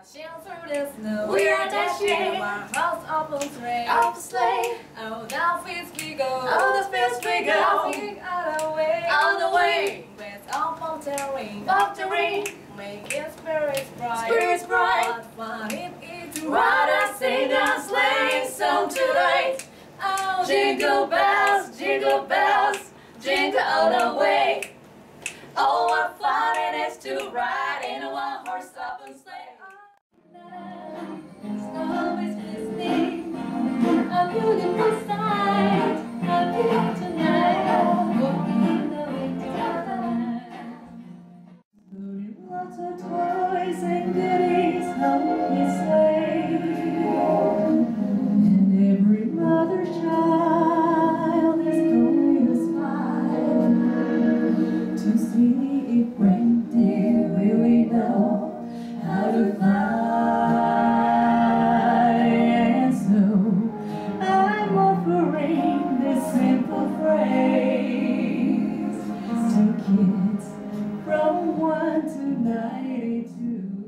Dashing through the snow, We are dashing. One house open sleigh. Off the sleigh, Oh, down fields we go. Oh, down fields we go. Laughing all the way. All the way. With all motoring. off the ring, Making spirits bright. Spirits bright. What fun it is to ride a sing a sleigh song tonight. Oh, Jingle bells, jingle bells, jingle all the way. Oh, what fun it is to ride in Loading phrase to kids